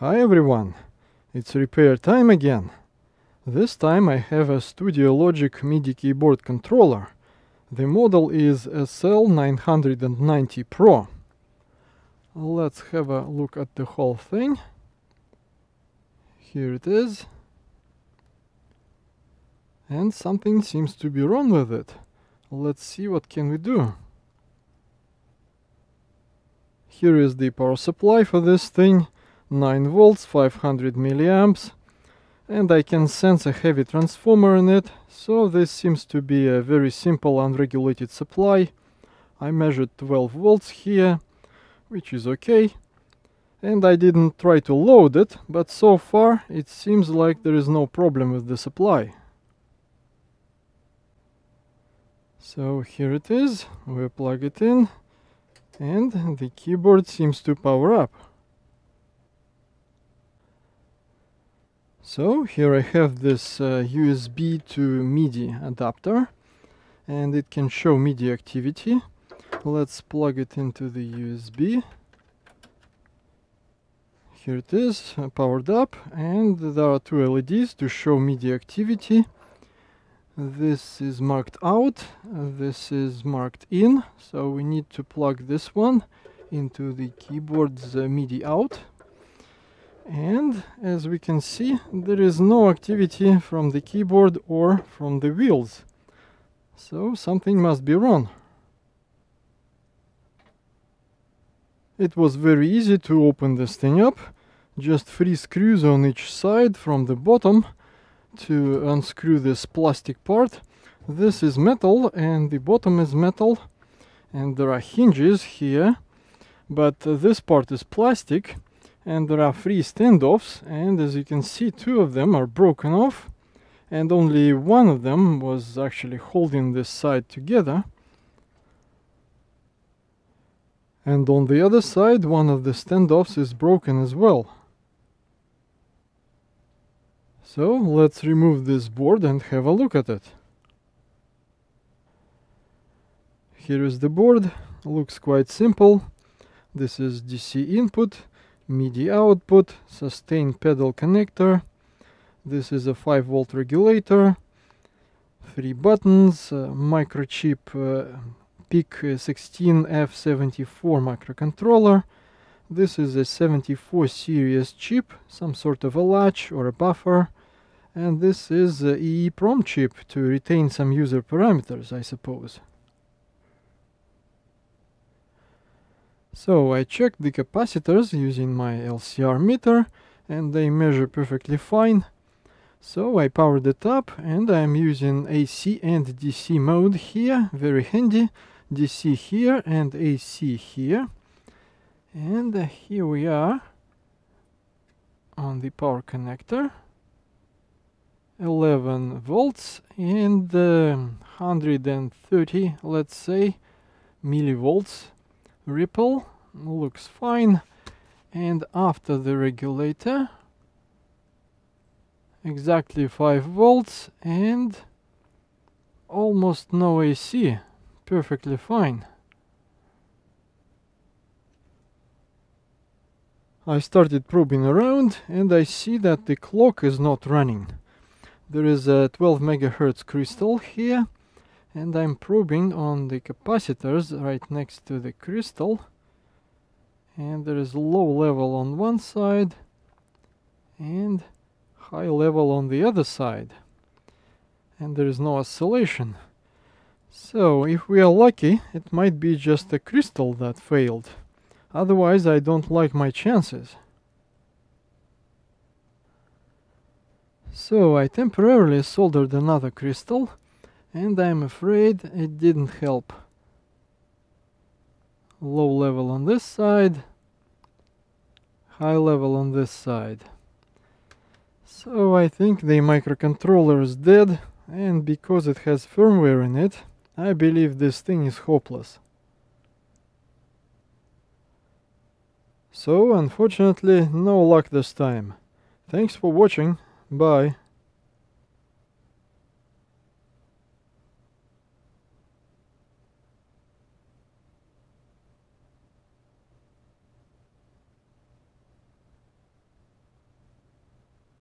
Hi everyone, it's repair time again. This time I have a Studiologic MIDI keyboard controller. The model is SL990 Pro. Let's have a look at the whole thing. Here it is. And something seems to be wrong with it. Let's see what can we do. Here is the power supply for this thing. 9 volts, 500 milliamps. And I can sense a heavy transformer in it. So this seems to be a very simple unregulated supply. I measured 12 volts here, which is okay. And I didn't try to load it, but so far it seems like there is no problem with the supply. So here it is, we plug it in and the keyboard seems to power up. So here I have this uh, USB to MIDI adapter and it can show MIDI activity. Let's plug it into the USB. Here it is, powered up and there are two LEDs to show MIDI activity this is marked out this is marked in so we need to plug this one into the keyboard's uh, MIDI out and as we can see there is no activity from the keyboard or from the wheels. So something must be wrong. It was very easy to open this thing up. Just three screws on each side from the bottom to unscrew this plastic part. This is metal and the bottom is metal. And there are hinges here. But uh, this part is plastic and there are three standoffs and as you can see two of them are broken off and only one of them was actually holding this side together and on the other side one of the standoffs is broken as well so let's remove this board and have a look at it. Here is the board, looks quite simple. This is DC input, MIDI output, sustain pedal connector. This is a 5 volt regulator, three buttons, uh, microchip uh, PIC16F74 microcontroller. This is a 74 series chip, some sort of a latch or a buffer and this is the EEPROM chip to retain some user parameters, I suppose. So I checked the capacitors using my LCR meter and they measure perfectly fine. So I powered it up and I'm using AC and DC mode here, very handy. DC here and AC here. And here we are on the power connector. 11 volts and uh, 130 let's say millivolts ripple looks fine. And after the regulator exactly 5 volts and almost no AC perfectly fine. I started probing around and I see that the clock is not running. There is a 12 megahertz crystal here and I'm probing on the capacitors right next to the crystal. And there is low level on one side and high level on the other side. And there is no oscillation. So if we are lucky it might be just a crystal that failed. Otherwise I don't like my chances. So I temporarily soldered another crystal and I'm afraid it didn't help. Low level on this side, high level on this side. So I think the microcontroller is dead and because it has firmware in it, I believe this thing is hopeless. So unfortunately no luck this time. Thanks for watching Bye.